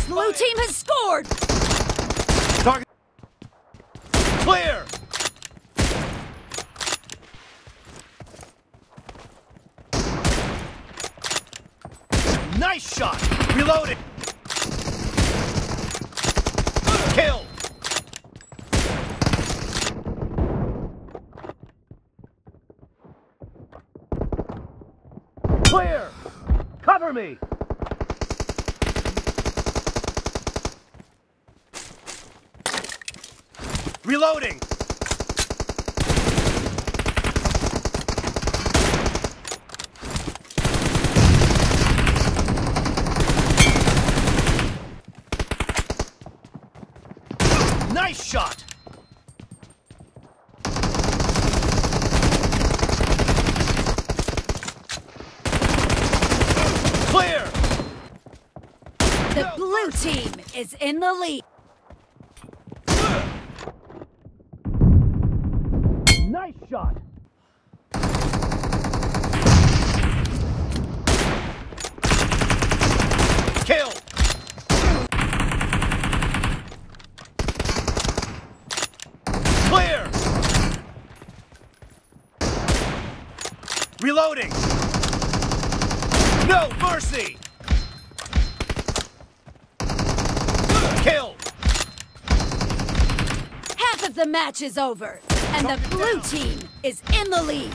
blue team has scored! Target. Clear. Nice shot. Reloading. Kill. Clear. Cover me. Reloading! Nice shot! Clear! The blue team is in the lead. Nice shot! Kill! Clear! Reloading! No mercy! Kill! Half of the match is over, and the blue team is in the lead.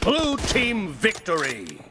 Blue team victory!